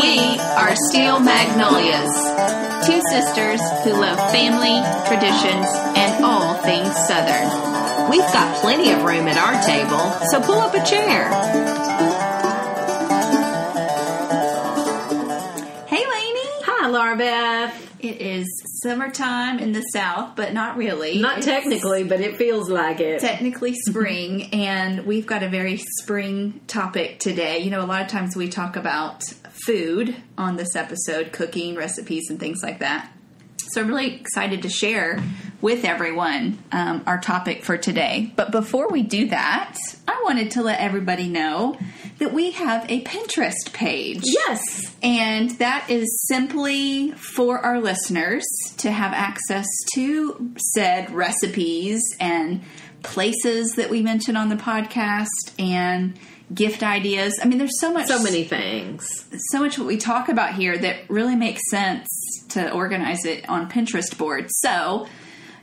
We are Steel Magnolias, two sisters who love family, traditions, and all things Southern. We've got plenty of room at our table, so pull up a chair. Hey, Lainey! Hi, Laura Beth. It is summertime in the South, but not really. Not It's technically, but it feels like it. technically spring, and we've got a very spring topic today. You know, a lot of times we talk about food on this episode, cooking, recipes, and things like that. So I'm really excited to share with everyone um, our topic for today. But before we do that, I wanted to let everybody know that we have a Pinterest page. yes. And that is simply for our listeners to have access to said recipes and places that we mention on the podcast and gift ideas. I mean, there's so much So many things. so much what we talk about here that really makes sense to organize it on Pinterest boards. So,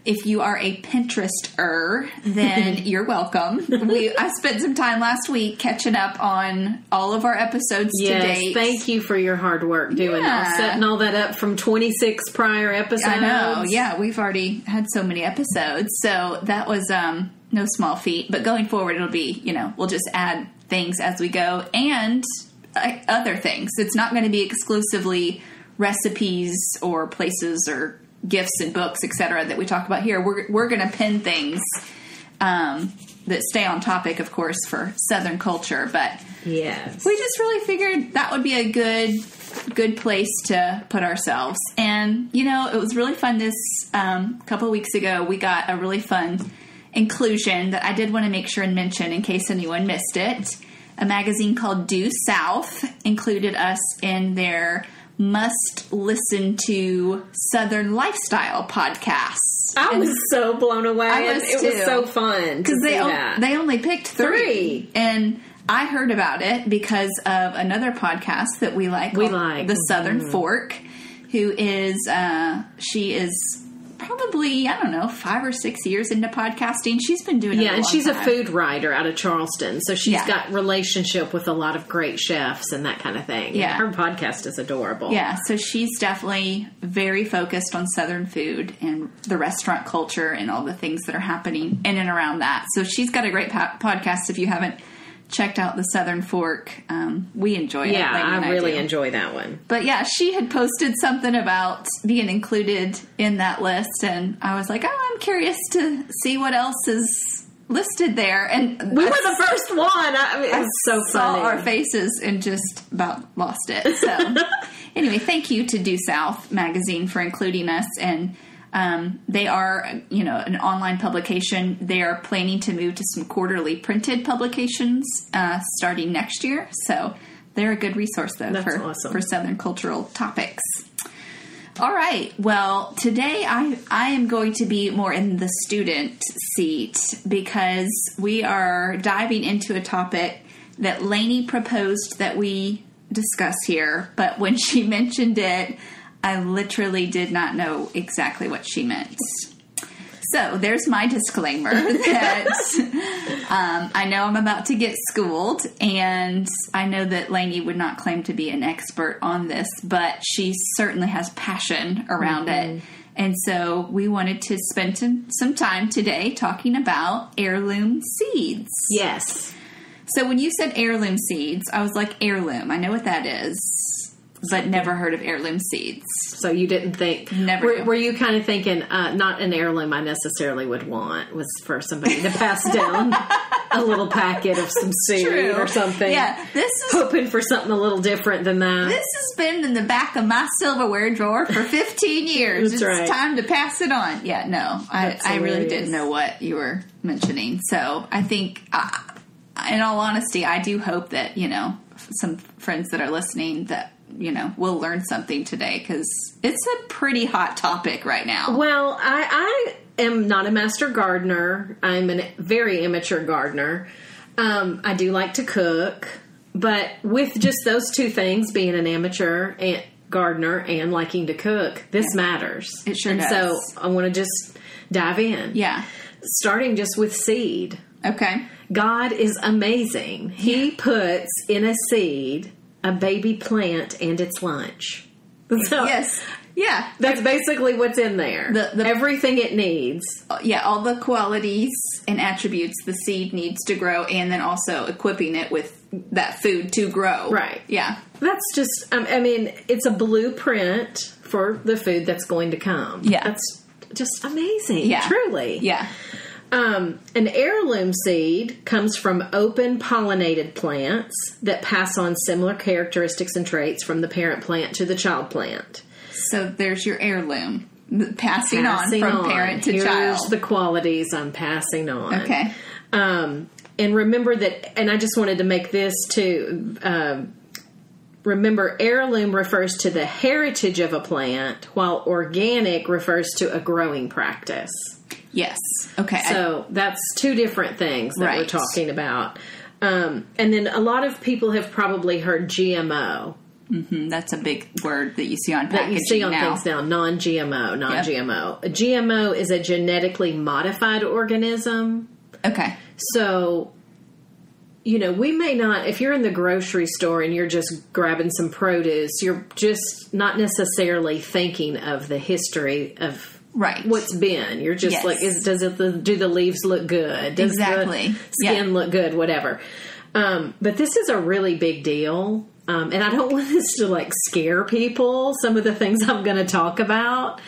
if you are a Pinterester, then you're welcome. We I spent some time last week catching up on all of our episodes to date. Thank you for your hard work doing Yeah. all, setting all that up from 26 prior episodes. I know. Yeah, we've already had so many episodes, so that was um, no small feat. But going forward, it'll be you know we'll just add things as we go and uh, other things. It's not going to be exclusively recipes or places or gifts and books, etc. That we talk about here. We're we're going to pin things. Um, that stay on topic, of course, for Southern culture, but Yes. we just really figured that would be a good good place to put ourselves and you know it was really fun this um, couple weeks ago we got a really fun inclusion that i did want to make sure and mention in case anyone missed it a magazine called due south included us in their must listen to southern lifestyle podcasts I was so blown away. I was it too. was so fun because they o- they only picked three. Three. and I heard about it because of another podcast that we like. We like. the Southern Fork, who is uh, she is probably I don't know five or six years into podcasting. She's been doing it yeah, and she's a food writer out of Charleston, so she's Yeah. got relationship with a lot of great chefs and that kind of thing. Yeah. her podcast is adorable. Yeah, so she's definitely very focused on Southern food and the restaurant culture and all the things that are happening in and around that. So she's got a great po- podcast. If you haven't checked out the Southern Fork, um, we enjoy it. yeah, I really do. enjoy that one. But yeah, she had posted something about being included in that list, and I was like, oh, I'm curious to see what else is listed there. And We I were the first one. I mean, so saw our faces and just about lost it. So, anyway, thank you to Due South magazine for including us. And um, they are, you know, an online publication. They are planning to move to some quarterly printed publications uh, starting next year. So they're a good resource, though, That's for awesome. for Southern cultural topics. All right. Well, today I I am going to be more in the student seat because we are diving into a topic that Lainey proposed that we discuss here, but when she mentioned it, I literally did not know exactly what she meant. So there's my disclaimer that um, I know I'm about to get schooled, and I know that Lainey would not claim to be an expert on this, but she certainly has passion around it. And so we wanted to spend some, some time today talking about heirloom seeds. yes. So when you said heirloom seeds, I was like, heirloom, I know what that is, but never heard of heirloom seeds. So you didn't think Never Were, were you kind of thinking uh, not an heirloom? I necessarily would want was for somebody to pass down a little packet of some seed or something. Yeah, this is hoping for something a little different than that. This has been in the back of my silverware drawer for 15 years. It's right. time to pass it on. Yeah, no, I, I really didn't know what you were mentioning. So I think, uh, in all honesty, I do hope that, you know, some friends that are listening that, you know, we'll learn something today because it's a pretty hot topic right now. Well, I, I am not a master gardener. I'm a very amateur gardener. Um, I do like to cook, but with just those two things, being an amateur and gardener and liking to cook, this matters. It sure and does. So I want to just dive in. Yeah. Starting just with seed. Okay. God is amazing. He puts in a seed a baby plant and its lunch. So Yes. Yeah. that's basically what's in there. The- the- Everything it needs. Yeah, all the qualities and attributes the seed needs to grow, and then also equipping it with that food to grow. Right. Yeah. That's just, um, I mean, it's a blueprint for the food that's going to come. Yeah. That's just amazing. Yeah. Truly. Yeah. Um, an heirloom seed comes from open pollinated plants that pass on similar characteristics and traits from the parent plant to the child plant. So there's your heirloom the passing, Passing on from on. parent to Here's child. the qualities I'm passing on. okay. Um, and remember that, and I just wanted to make this too. Um, remember, heirloom refers to the heritage of a plant, while organic refers to a growing practice. Yes. Okay. So that's two different things that we're talking about. Um, and then a lot of people have probably heard GMO mhm, that's a big word that you see on that you see on now. things now non-GMO, non-GMO. A GMO is a genetically modified organism. Okay. So, you know, we may not, if you're in the grocery store and you're just grabbing some produce, you're just not necessarily thinking of the history of Right. what's been. You're just Yes. like, is, does it, the, do the leaves look good? Does Exactly. skin Yeah. look good? Whatever. Um, but this is a really big deal. Um, and I don't want this to like scare people, some of the things I'm going to talk about.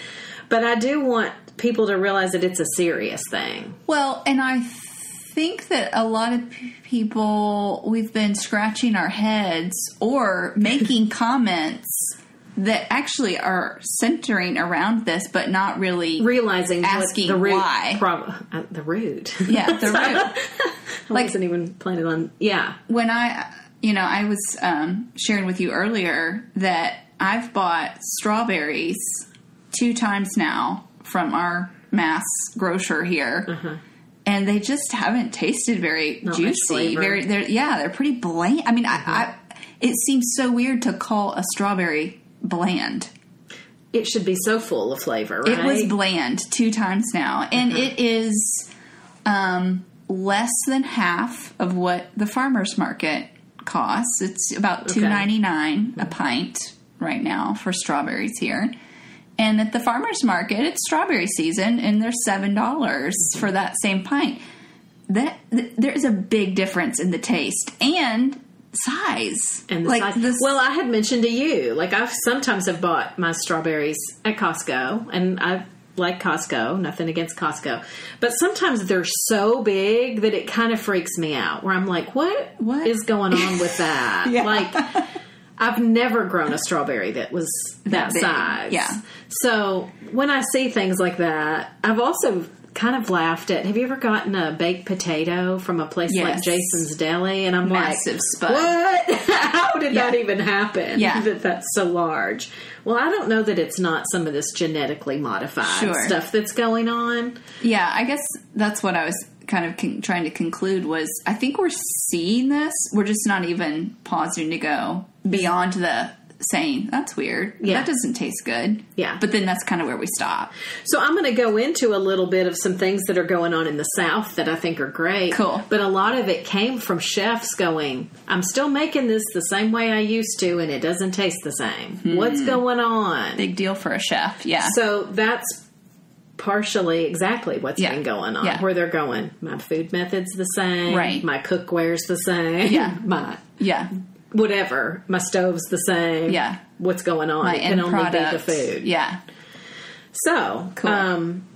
But I do want people to realize that it's a serious thing. Well, and I think that a lot of people we've been scratching our heads or making comments that actually are centering around this, but not really. realizing Asking what the root why. prob- uh, the root. Yeah, the root. I Like- wasn't even planning on. Yeah, when I, you know, I was um, sharing with you earlier that I've bought strawberries two times now from our mass grocer here. And they just haven't tasted very much juicy. Very, they're yeah, they're pretty bland. I mean, I, I, it seems so weird to call a strawberry bland. it should be so full of flavor. Right? It was bland two times now, and mm-hmm. it is um, less than half of what the farmers market costs. It's about two ninety nine a mm-hmm. pint right now for strawberries here. And at the farmers market, it's strawberry season, and they're seven dollars mm-hmm. for that same pint. That th- there's a big difference in the taste and size. and the like size. this, Well, I had mentioned to you, like I've sometimes have bought my strawberries at Costco, and I like Costco. Nothing against Costco, but sometimes they're so big that it kind of freaks me out. Where I'm like, what What? is going on with that? Yeah. Like. I've never grown a strawberry that was that, That size. yeah. So when I see things like that, I've also kind of laughed at. Have you ever gotten a baked potato from a place like Jason's Deli? And I'm Massive like, spud. what? How did that even happen? Yeah. that that's so large. Well, I don't know that it's not some of this genetically modified Sure. stuff that's going on. Yeah, I guess that's what I was kind of con- trying to conclude was I think we're seeing this. We're just not even pausing to go beyond the saying that's weird. Yeah. That doesn't taste good. Yeah. But then that's kind of where we stop. So I'm going to go into a little bit of some things that are going on in the South that I think are great. Cool. But a lot of it came from chefs going, I'm still making this the same way I used to, and it doesn't taste the same. Hmm. What's going on? Big deal for a chef. Yeah. So that's partially exactly what's Yeah. been going on. Yeah. Where they're going, my food method's the same, Right. My cookware's the same, Yeah. My yeah. Whatever, my stove's the same. Yeah. What's going on? My it can only product. be the food. Yeah. So, Cool. um,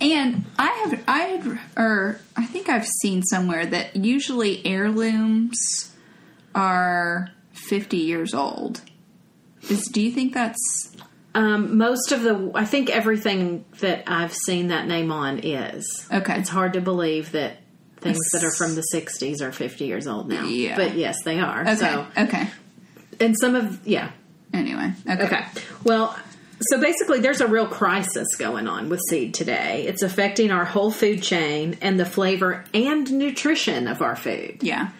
And I have, I had, or I think I've seen somewhere that usually heirlooms are 50 years old. Is, do you think that's Um, most of the, I think everything that I've seen that name on is. Okay. It's hard to believe that things that are from the 60s are 50 years old now. Yeah. But yes, they are. okay? So, okay. and some of, yeah. Anyway. Okay. Okay. Well, so basically, there's a real crisis going on with seed today. It's affecting our whole food chain and the flavor and nutrition of our food. Yeah.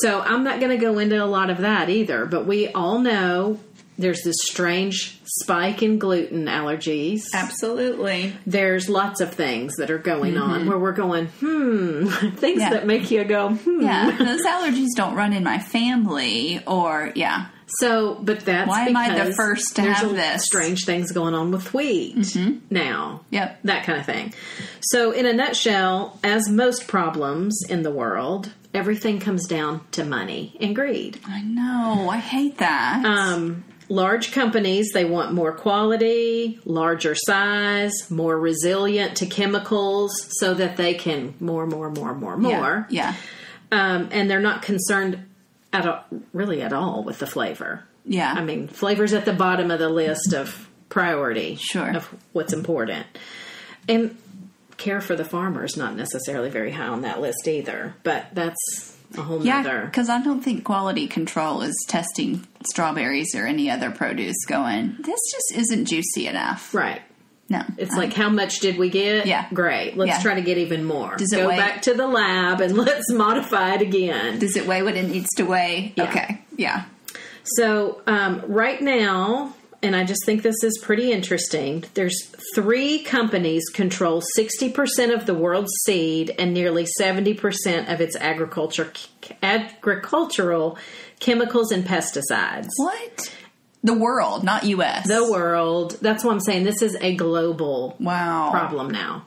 So I'm not going to go into a lot of that either, but we all know there's this strange spike in gluten allergies. Absolutely. There's lots of things that are going on where we're going, hmm, things Yeah. that make you go, hmm. Yeah. Those allergies don't run in my family, or yeah. So, but that's Why am I the because first to there's have a- this? Mm-hmm. Strange things going on with wheat now. Yep. that kind of thing. So, in a nutshell, as most problems in the world, everything comes down to money and greed. I know. I hate that. Um, large companies they want more quality, larger size, more resilient to chemicals, so that they can more, more, more, more, yeah. more. Yeah. Um, and they're not concerned at all, really at all with the flavor. Yeah. I mean, flavor's at the bottom of the list of priority Sure. of what's important. And care for the farmer is not necessarily very high on that list either, but that's a whole Yeah, nother. because I don't think quality control is testing strawberries or any other produce going, this just isn't juicy enough. Right. No. It's I- like, how much did we get? Yeah. Great. Let's Yeah. try to get even more. Does it Go weigh- back to the lab and let's modify it again. does it weigh what it needs to weigh? Yeah. Okay. Yeah. So, um, right now, and I just think this is pretty interesting, there's three companies control 60% of the world's seed and nearly 70% of its agriculture agricultural chemicals and pesticides. What? The world, not U.S. The world. That's what I'm saying this is a global Wow. problem now.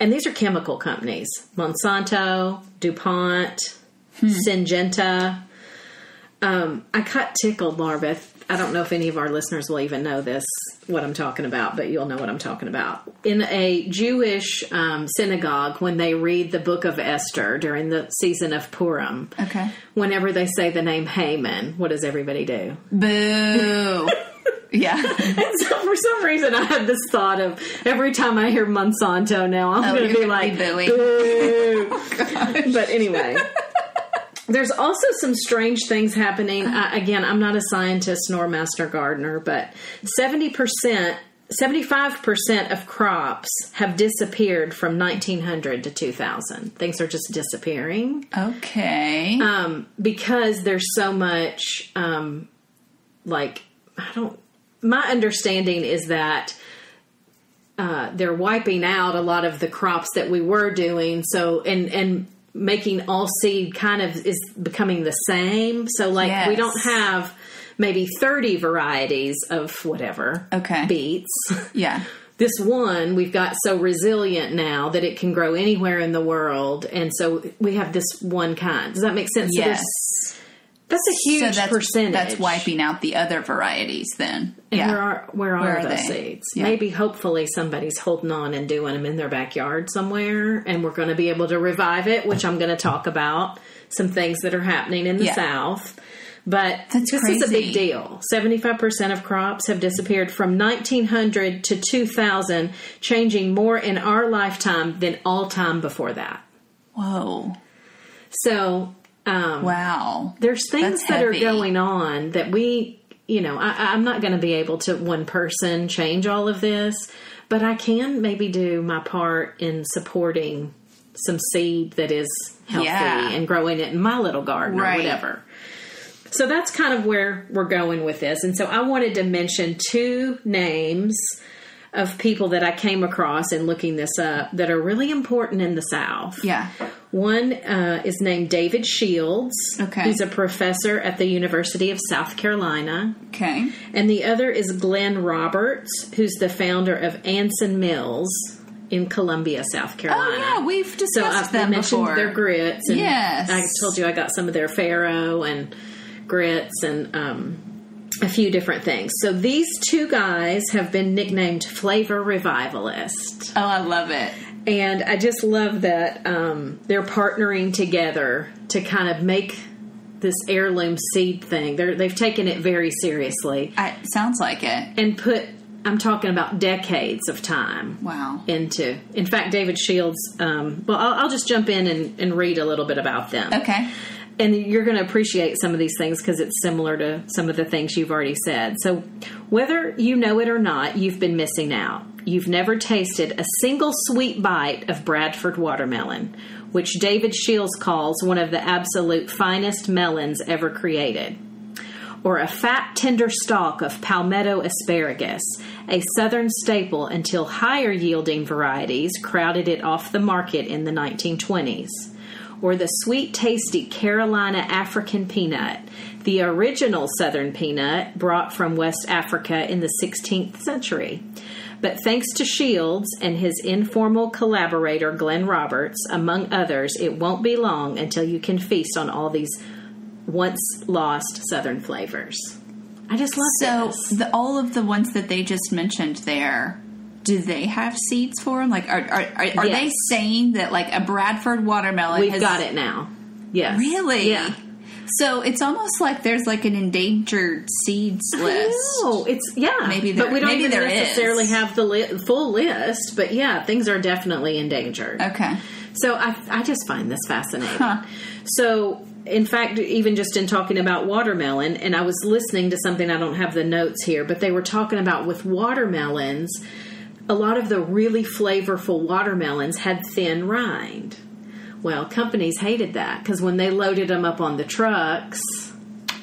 And these are chemical companies Monsanto, DuPont, Syngenta. Um, I got tickled, Marvith. I don't know if any of our listeners will even know this, what I'm talking about, but you'll know what I'm talking about. In a Jewish um, synagogue, when they read the book of Esther during the season of Purim, Okay. whenever they say the name Haman, what does everybody do? Boo. yeah. And so for some reason, I had this thought of every time I hear Monsanto now, I'm Oh, going to be like, be. "Boo." but anyway. There's also some strange things happening. I, again, I'm not a scientist nor a master gardener, but 70%, 75% of crops have disappeared from 1900 to 2000. Things are just disappearing Okay. um, because there's so much um, like I don't. My understanding is that uh, they're wiping out a lot of the crops that we were doing. So and and making all seed kind of is becoming the same. So like we don't have maybe 30 varieties of whatever Okay. beets. yeah. this one we've got so resilient now that it can grow anywhere in the world and so we have this one kind does that make sense Yes. there's- that's a huge so that's, percentage That's wiping out the other varieties then. and yeah. where are where are, Where are those they? seeds Yeah. maybe hopefully somebody's holding on and doing them in their backyard somewhere and we're going to be able to revive it which i'm going to talk about some things that are happening in the Yeah. south but That's this is a big deal 75% of crops have disappeared from 1900 to 2000 changing more in our lifetime than all time before that Whoa. so um, Wow. there's things That's that are going on that we you know I, i'm not going to be able to one person change all of this but i can maybe do my part in supporting some seed that is healthy Yeah. and growing it in my little garden Right. or whatever so that's kind of where we're going with this and so i wanted to mention two names of people that i came across in looking this up that are really important in the south Yeah. One uh, is named David Shields. Okay. He's a professor at the University of South Carolina. Okay. And the other is Glenn Roberts, who's the founder of Anson Mills in Columbia, South Carolina. Oh yeah, we've So discussed I've them mentioned before. their grits. And Yes. I told you I got some of their farro and grits and um, a few different things. So these two guys have been nicknamed Flavor Revivalist. oh, I love it. And I just love that um, they're partnering together to kind of make this heirloom seed thing. They're, they've taken it very seriously I, sounds like it. and put, I'm talking about decades of time Wow. into. In fact, David Shields, um, well, I'll, I'll just jump in and, and read a little bit about them. Okay. And you're going to appreciate some of these things because it's similar to some of the things you've already said. So, whether you know it or not, you've been missing out. You've never tasted a single sweet bite of Bradford watermelon, which David Shields calls one of the absolute finest melons ever created. Or a fat, tender stalk of palmetto asparagus, a southern staple until higher yielding varieties crowded it off the market in the 1920s or the sweet, tasty Carolina African peanut the original southern peanut brought from West Africa in the 16th century. But thanks to Shields and his informal collaborator Glenn Roberts, among others, it won't be long until you can feast on all these once lost southern flavors. I just love So the, all of the ones that they just mentioned there, do they have seeds for them? Like, are are, are, are they saying that like a Bradford watermelon? We've has, got it now. Yes. Really? Yeah. So it's almost like there's like an endangered seeds list. Oh, it's yeah. Maybe but we don't maybe even necessarily is. have the li- full list. But yeah, things are definitely endangered. Okay. So I, I just find this fascinating. Huh. So, in fact, even just in talking about watermelon, and I was listening to something, I don't have the notes here, but they were talking about with watermelons, a lot of the really flavorful watermelons had thin rind. Well, companies hated that because when they loaded them up on the trucks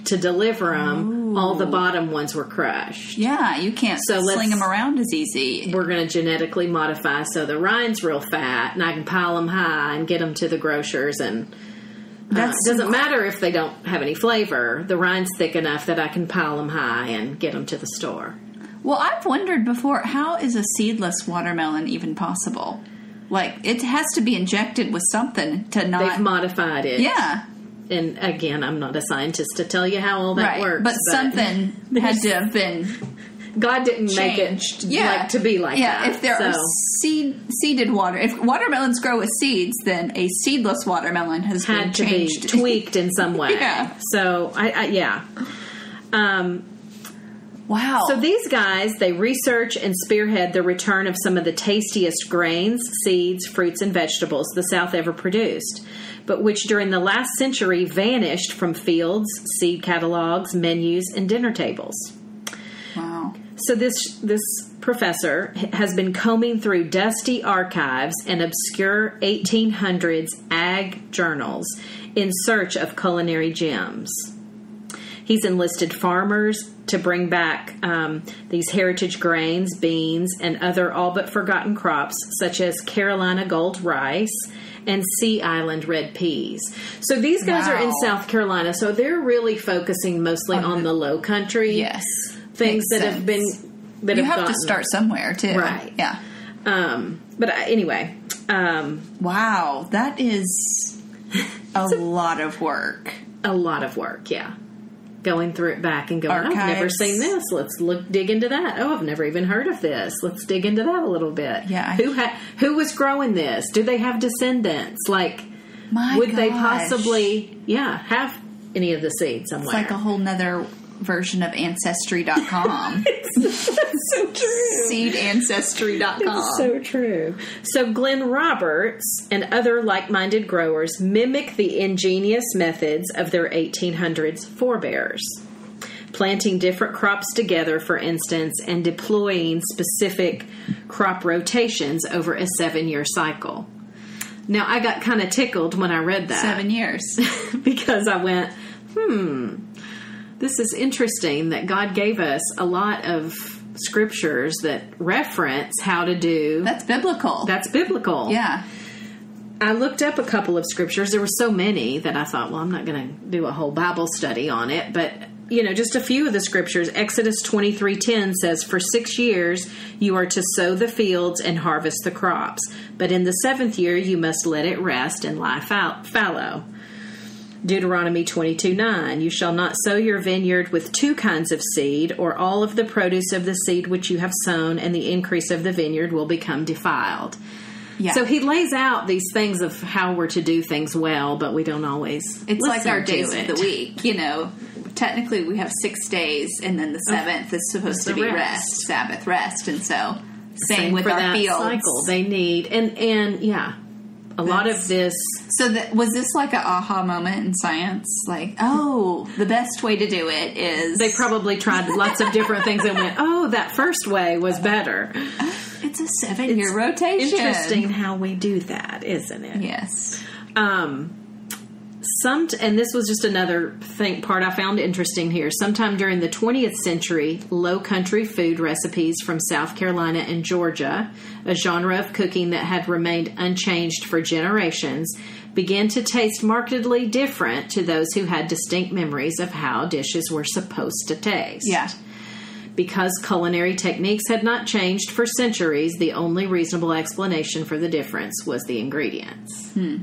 to deliver them, all the bottom ones were crushed. Yeah, you can't So sling them around as easy. We're going to genetically modify so the rind's real fat, and I can pile them high and get them to the grocers and uh, it doesn't matter if they don't have any flavor. The rind's thick enough that I can pile them high and get them to the store. Well, I've wondered before, how is a seedless watermelon even possible? Like, it has to be injected with something to not. They've modified it. yeah, And again, I'm not a scientist to tell you how all that right. works. but something had to have been God didn't make it yeah. like to be like yeah, that. if there are seed seeded water, if watermelons grow with seeds, then a seedless watermelon has been had to be changed. tweaked in some way. Yeah. So I, I yeah. Um, wow. So these guys, they research and spearhead the return of some of the tastiest grains, seeds, fruits, and vegetables the South ever produced, but which during the last century vanished from fields, seed catalogs, menus, and dinner tables. wow. So this this professor has been combing through dusty archives and obscure 1800s ag journals in search of culinary gems. He's enlisted farmers to bring back um, these heritage grains, beans, and other all but forgotten crops such as Carolina gold rice and Sea Island red peas. So these guys are in South Carolina, so they're really focusing mostly on, the low country Yes. things Makes that sense. have been that You have, have to start somewhere too. Right. Yeah. Um, but I, anyway, um, Wow, that is a lot of work. a lot of work. Yeah, going through it back and going. Oh, I've never seen this. Let's look dig into that. Oh, I've never even heard of this. Let's dig into that a little bit. Yeah, I- who ha- who was growing this? Do they have descendants? Like, would they possibly? Yeah, have any of the seeds somewhere? It's like a whole nother version of ancestry.com. so true. Seedancestry.com. So true. So Glenn Roberts and other like-minded growers mimic the ingenious methods of their 1800s forebears. Planting different crops together, for instance, and deploying specific crop rotations over a seven year cycle. Now, I got kind of tickled when I read that Seven years. because I went, hmm, this is interesting that God gave us a lot of scriptures that reference how to do That's biblical. that's biblical. yeah. I looked up a couple of scriptures. There were so many that I thought, well, I'm not going to do a whole Bible study on it, but you know, just a few of the scriptures. Exodus 23:10 says, "For 6 years you are to sow the fields and harvest the crops, but in the 7th year you must let it rest and lie fallow." Deuteronomy 22 9, you shall not sow your vineyard with two kinds of seed, or all of the produce of the seed which you have sown, and the increase of the vineyard will become defiled. Yeah. So he lays out these things of how we're to do things well, but we don't always. it's like our days of the week. You know, technically we have six days, and then the seventh is supposed to be rest. rest. Sabbath rest. And so, same, Same with for our fields. cycle. They need and and yeah, a lot of this. So, that, was this like an aha moment in science? Like, oh, the best way to do it is. They probably tried lots of different things and went, "Oh, that first way was better." It's a seven year rotation. Interesting how we do that, isn't it? Yes. Um, some, and this was just another thing part I found interesting here. Sometime during the 20th century, low country food recipes from South Carolina and Georgia, a genre of cooking that had remained unchanged for generations, began to taste markedly different to those who had distinct memories of how dishes were supposed to taste. Yeah. Because culinary techniques had not changed for centuries, the only reasonable explanation for the difference was the ingredients. Hmm.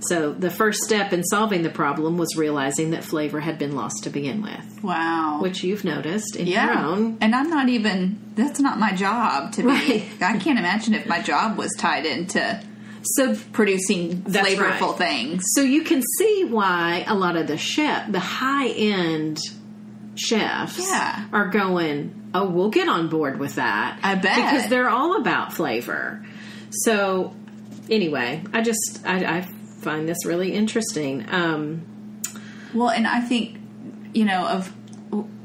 So, the first step in solving the problem was realizing that flavor had been lost to begin with, Wow. which you've noticed in yeah. your own. And I'm not even, that's not my job to be. Right. I can't imagine if my job was tied into So, producing flavorful right. things. so you can see why a lot of the chef, the high end chefs, Yeah. are going. Oh, we'll get on board with that. I bet. because they're all about flavor. So, anyway, I just I, I find this really interesting. Um, Well, and I think, you know, of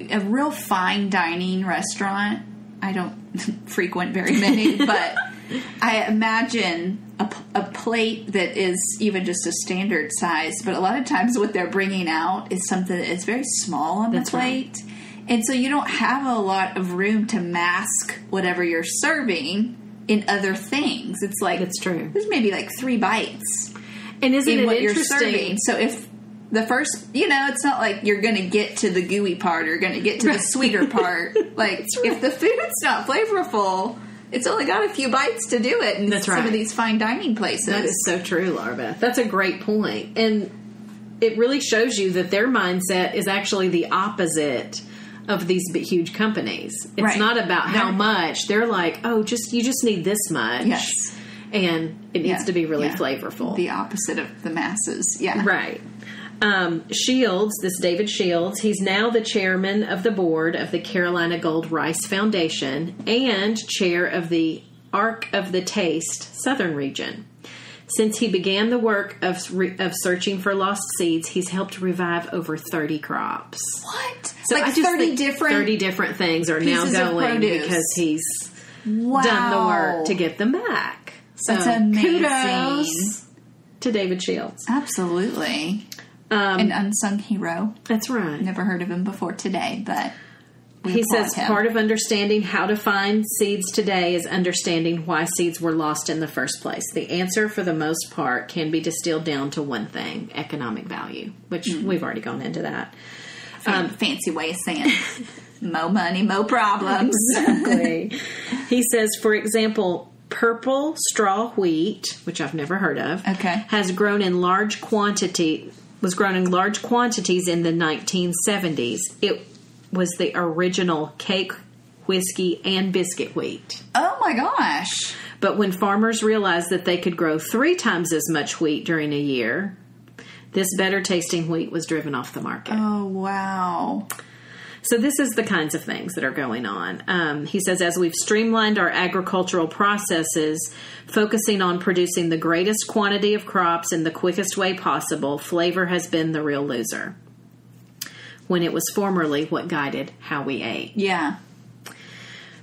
a real fine dining restaurant, I don't frequent very many, but I imagine a plate that is even just a standard size, but a lot of times what they're bringing out is something that is very small on That's the plate. And so you don't have a lot of room to mask whatever you're serving in other things. It's like it's true. There's maybe like three bites and isn't in it what you're serving. So if the first, you know, it's not like you're going to get to the gooey part or going to get to the sweeter part. Like if the food's not flavorful, it's only got a few bites to do it. In That's some right. of these fine dining places. That is so true, Larva. That's a great point. And it really shows you that their mindset is actually the opposite of these huge companies. It's Right. not about how much. They're like, oh, just you just need this much. Yes. And it needs Yeah. to be really Yeah. flavorful. the opposite of the masses. Yeah. Right. Um, Shields, this David Shields, he's now the chairman of the board of the Carolina Gold Rice Foundation and chair of the Ark of the Taste Southern Region. Since he began the work of, re- of searching for lost seeds, he's helped revive over 30 crops. What? So like I just 30 different 30 different things are now going because he's wow. done the work to get them back. So That's amazing. kudos to David Shields. Absolutely. Um, An unsung hero. that's right. Never heard of him before today, but we He says him. part of understanding how to find seeds today is understanding why seeds were lost in the first place. The answer, for the most part, can be distilled down to one thing economic value, which Mm-hmm. we've already gone into that. um, fancy way of saying mo money, mo problems. Exactly. he says, for example, purple straw wheat, which I've never heard of, Okay. has grown in large quantity was grown in large quantities in the 1970s. It was the original cake, whiskey, and biscuit wheat. oh my gosh. But when farmers realized that they could grow three times as much wheat during a year, this better tasting wheat was driven off the market. Oh wow. So, this is the kinds of things that are going on. Um, he says, as we've streamlined our agricultural processes, focusing on producing the greatest quantity of crops in the quickest way possible, flavor has been the real loser. When it was formerly what guided how we ate. Yeah.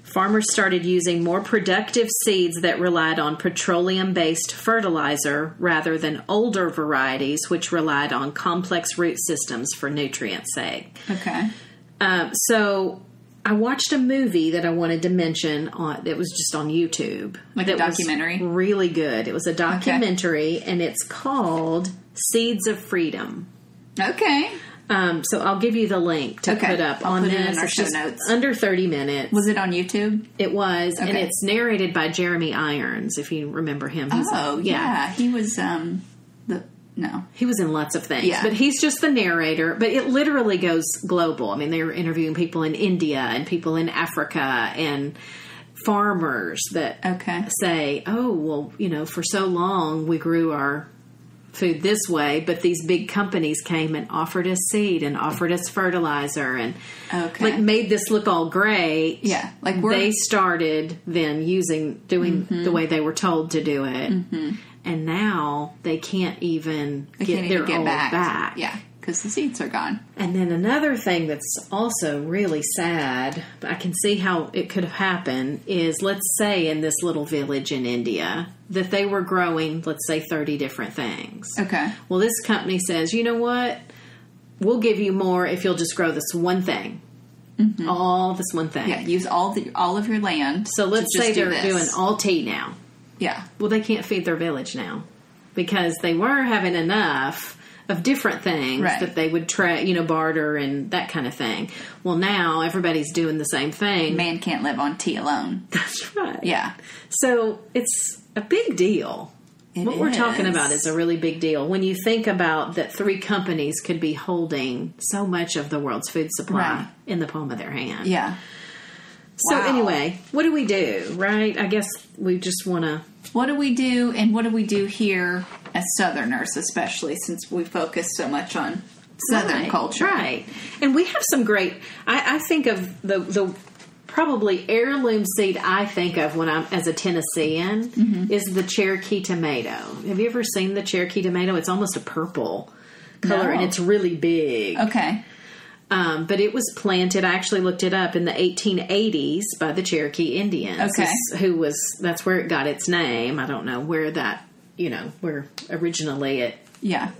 Farmers started using more productive seeds that relied on petroleum based fertilizer rather than older varieties which relied on complex root systems for nutrient sake. Okay. Um, so I watched a movie that I wanted to mention on that was just on YouTube. Like a documentary? really good. It was a documentary and it's called Seeds of Freedom. Okay. Um, so I'll give you the link to Okay. put up I'll on put it in our It's show notes. Under 30 minutes. Was it on YouTube? It was, and it's narrated by Jeremy Irons. If you remember him, Oh yeah. He was um the no. he was in lots of things, Yeah. but he's just the narrator. But it literally goes global. I mean, they were interviewing people in India and people in Africa and farmers that Okay. say, "Oh, well, you know, for so long we grew our food this way, but these big companies came and offered us seed and offered us fertilizer and Okay. like made this look all great. Yeah, like we're- they started then using doing mm-hmm. the way they were told to do it, mm-hmm. And now they can't even They get can't their even get old back. back. Yeah. because the seeds are gone. And then another thing that's also really sad, but I can see how it could have happened, is let's say in this little village in India that they were growing, let's say, 30 different things. Okay. Well, this company says, you know what? We'll give you more if you'll just grow this one thing. Mm-hmm. All this one thing. Yeah, use all the all of your land. So let's say do they're this. doing all tea now. Yeah. Well, they can't feed their village now because they were having enough of different things Right. that they would try, you know, barter and that kind of thing. Well, now everybody's doing the same thing. Man can't live on tea alone. That's right. Yeah. So it's a big deal. It what we're talking about is a really big deal when you think about that three companies could be holding so much of the world's food supply Right. in the palm of their hand. Yeah. So Wow. anyway, what do we do? Right? I guess we just want to What do we do, and what do we do here as Southerners, especially since we focus so much on Southern Right, culture? right? And we have some great. I, I think of the the probably heirloom seed I think of when I'm as a Tennessean Mm-hmm. is the Cherokee tomato. Have you ever seen the Cherokee tomato? It's almost a purple color No. and it's really big. Okay. Um, but it was planted. I actually looked it up in the 1880s by the Cherokee Indians. Okay. Who was that's where it got its name. I don't know where that you know where originally it Yeah.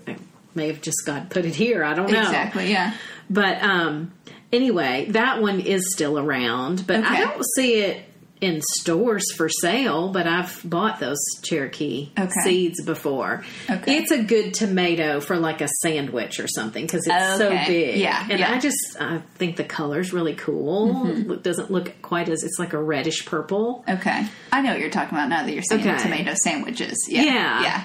may have just God put it here. I don't know Exactly. Yeah. but um, anyway, that one is still around, but I don't see it in stores for sale. But I've bought those Cherokee Okay. seeds before. Okay. It's a good tomato for like a sandwich or something because it's so big. Yeah, and yeah. Mm-hmm. I just I think the color's really cool. It doesn't look quite as it's like a reddish purple. Okay. I know what you're talking about now that you're saying Okay. tomato sandwiches. Yeah. Yeah. Yeah.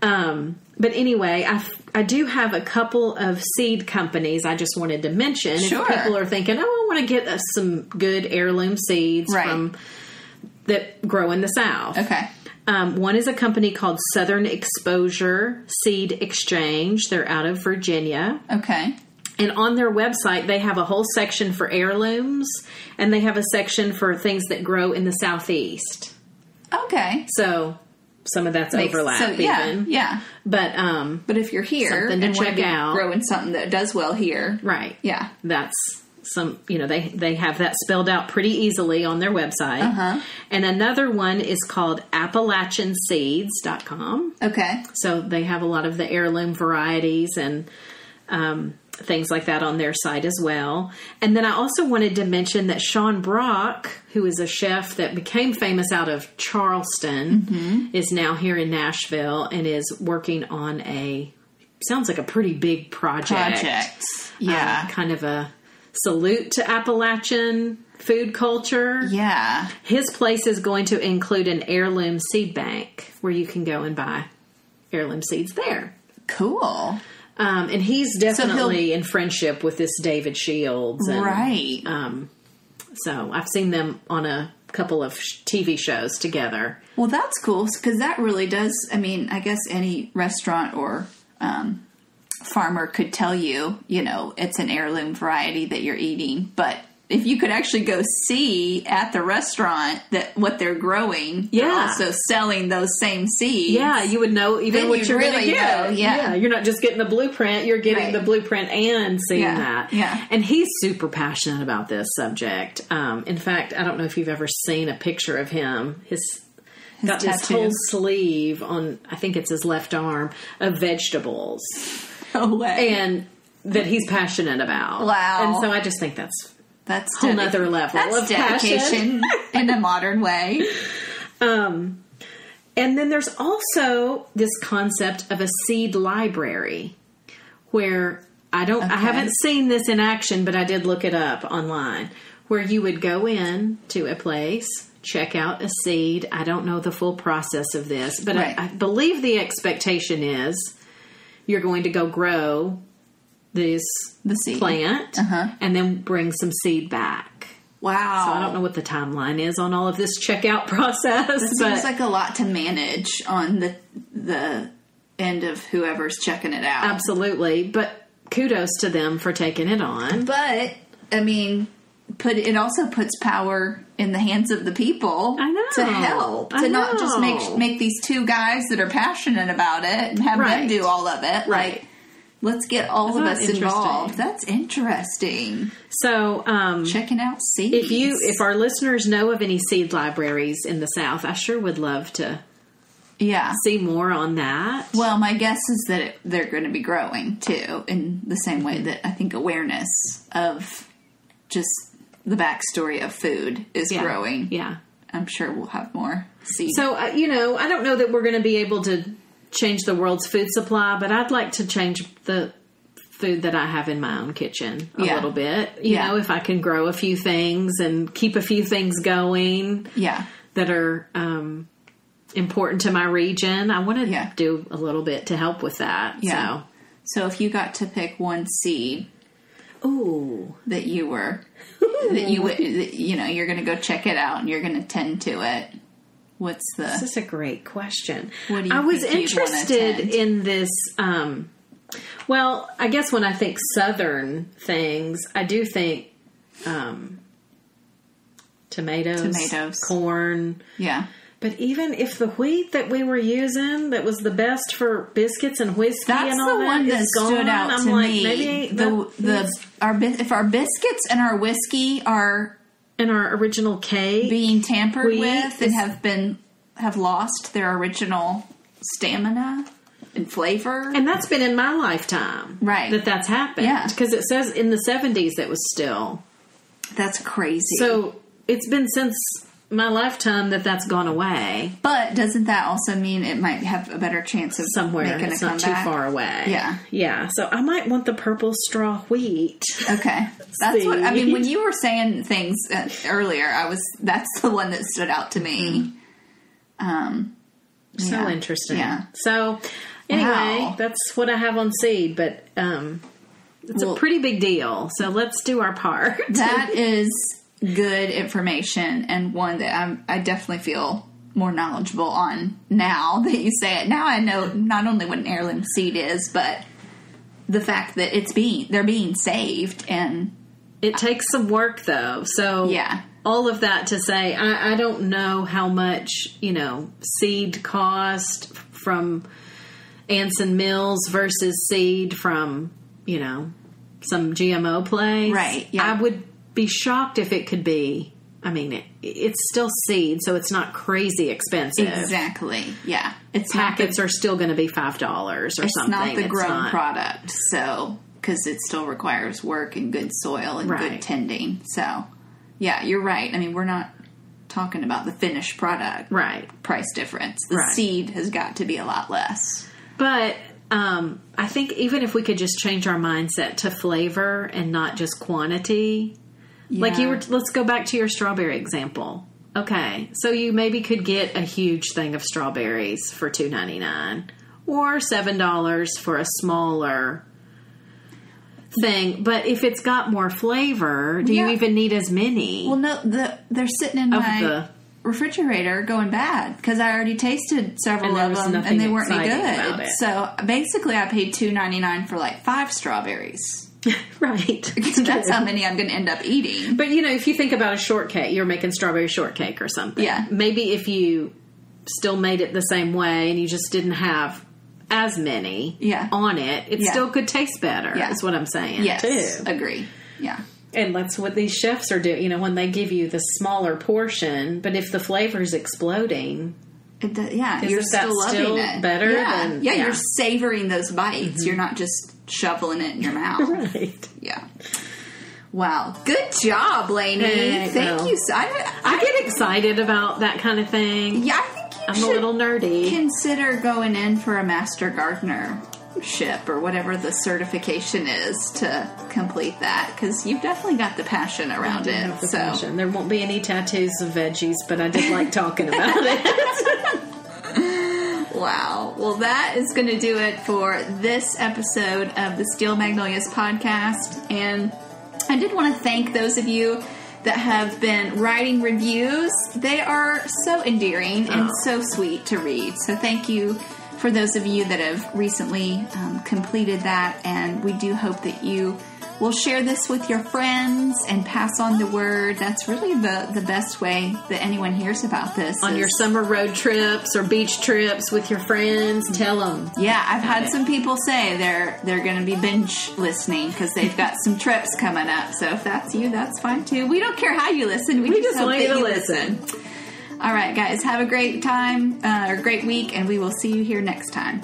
Um, but anyway, I, I do have a couple of seed companies I just wanted to mention. Sure. If people are thinking, oh, I want to get uh, some good heirloom seeds Right. from that grow in the South. Okay. Um, one is a company called Southern Exposure Seed Exchange. They're out of Virginia. Okay. And on their website, they have a whole section for heirlooms and they have a section for things that grow in the Southeast. Okay. So some of that's Makes- overlap, so, yeah. even. Yeah. But um, But if you're here Something to and check out. growing something that does well here, right, yeah. that's some you know they they have that spelled out pretty easily on their website. Uh-huh. And another one is called AppalachianSeeds.com. Okay. So they have a lot of the heirloom varieties and um, things like that on their site as well. And then I also wanted to mention that Sean Brock, who is a chef that became famous out of Charleston, is now here in Nashville and is working on a sounds like a pretty big project. Project. Um, Yeah. kind of a salute to Appalachian food culture. yeah. His place is going to include an heirloom seed bank where you can go and buy heirloom seeds there. Cool. Um, and he's definitely in friendship with this David Shields. And, Right. Um, so I've seen them on a couple of sh- TV shows together. Well, that's cool because that really does. I mean, I guess any restaurant or um, farmer could tell you, you know, it's an heirloom variety that you're eating. But if you could actually go see at the restaurant that what they're growing, they're Yeah. also selling those same seeds. Yeah, you would know even Then what going to really get. know, yeah. you're not just getting the blueprint; you're getting Right. the blueprint and seeing Yeah, that. yeah. and he's super passionate about this subject. Um, in fact, I don't know if you've ever seen a picture of him. His got this whole sleeve on. I think it's his left arm of vegetables, No way. and that he's passionate about. Wow. And so I just think that's that's whole dedi- nother level That's of dedication in a modern way. Um, and then there's also this concept of a seed library where I don't, I haven't seen this in action, but I did look it up online where you would go in to a place, check out a seed. I don't know the full process of this, but Right. I, I believe the expectation is you're going to go grow this The seed. plant Uh-huh. and then bring some seed back. Wow. So I don't know what the timeline is on all of this checkout process, It seems like a lot to manage on the the end of whoever's checking it out. absolutely. But kudos to them for taking it on. But I mean, put it also puts power in the hands of the people. I know. to help I to not just make make these two guys that are passionate about it and have Right. them do all of it. Right. Like Let's get all of Isn't us that involved. That's interesting. So, um, Checking out seeds. if you if our listeners know of any seed libraries in the South, I sure would love to yeah. see more on that. Well, my guess is that it, they're going to be growing too, in the same way that I think awareness of just the backstory of food is Yeah. growing. Yeah. I'm sure we'll have more seeds. So, uh, you know, I don't know that we're going to be able to change the world's food supply, but I'd like to change the food that I have in my own kitchen a Yeah. little bit. You Yeah. know, if I can grow a few things and keep a few things going yeah. that are um, important to my region, I want to Yeah. do a little bit to help with that. Yeah. So if you got to pick one seed So, ooh. that you were that you would you know you're going to go check it out and you're going to tend to it, what's the This is a great question. What do you I was interested in this. Um, well, I guess when I think Southern things, I do think um, tomatoes, Tomatoes. corn. yeah But even if the wheat that we were using that was the best for biscuits and whiskey That's and all the one that is stood gone, out I'm to like, me. maybe the that the our if our biscuits and our whiskey are in our original cake. being tampered Wheat with and have been have lost their original stamina and flavor. and that's been in my lifetime, Right. That that's happened, Yeah. Because it says in the seventies it was still That's crazy. So it's been since my lifetime that that's gone away but doesn't that also mean it might have a better chance of somewhere. making It's a not too far away. Yeah. yeah. So I might want the purple straw wheat. Okay, that's what I mean. When you were saying things uh, earlier, I was that's the one that stood out to me. Um, So Yeah. interesting. Yeah. So anyway, Wow. that's what I have on seed, but um, it's Well- a pretty big deal. So let's do our part. that is good information and one that I'm, I definitely feel more knowledgeable on now that you say it. Now I know not only what an heirloom seed is, but the fact that it's being they're being saved and It takes some work though. So Yeah. all of that to say, I, I don't know how much you know seed cost from Anson Mills versus seed from you know some GMO place. Right, yeah. I would be shocked if it could be. I mean, it, it's still seed, so it's not crazy expensive. exactly yeah it's not the, Packets are still going to be five dollars or it's something. not the It's grown not- product so because it still requires work and good soil and good tending. So yeah, you're right. I mean, we're not talking about the finished product Right. price difference. The Right. seed has got to be a lot less. But um, I think even if we could just change our mindset to flavor and not just quantity, like you Yeah. were, let's go back to your strawberry example. Okay, so you maybe could get a huge thing of strawberries for two ninety nine, or seven dollars for a smaller thing. But if it's got more flavor, do Yeah. you even need as many? Well, no, the they're sitting in my the- refrigerator going bad because I already tasted several of them and they weren't any good. So basically, I paid two ninety nine for like five strawberries. right. That's how many I'm going to end up eating. But you know, if you think about a shortcake, you're making strawberry shortcake or something. Yeah. Maybe if you still made it the same way and you just didn't have as many Yeah. on it, it Yeah. still could taste better. Yeah. Is what I'm saying. Yes, Too. agree. Yeah, And that's what these chefs are doing. You know, when they give you the smaller portion, but if the flavor is exploding, it does, yeah, Isn't you're still loving still it. better Yeah, than- yeah, yeah. you're savoring those bites. Mm-hmm. You're not just shoveling it in your mouth. right? Yeah. Wow. Good job, Lainey. Hey, Thank well. you. So, I, I get excited about that kind of thing. yeah, I think you I'm should a little nerdy. consider going in for a master gardener ship or whatever the certification is to complete that because you've definitely got the passion around it. the So passion. There won't be any tattoos of veggies, but I did like talking about it. Wow. Well, that is going to do it for this episode of the Steel Magnolias podcast. And I did want to thank those of you that have been writing reviews. They are so endearing and Oh. so sweet to read. So thank you for those of you that have recently um, completed that. And we do hope that you will share this with your friends and pass on the word. That's really the, the best way that anyone hears about this. On your summer road trips or beach trips with your friends, tell them. yeah, I've had it. some people say they're they're going to be binge listening because they've got some trips coming up. So if that's you, that's fine too. We don't care how you listen. We, We just hope want you to listen. All right, guys, have a great time uh, or great week, and we will see you here next time.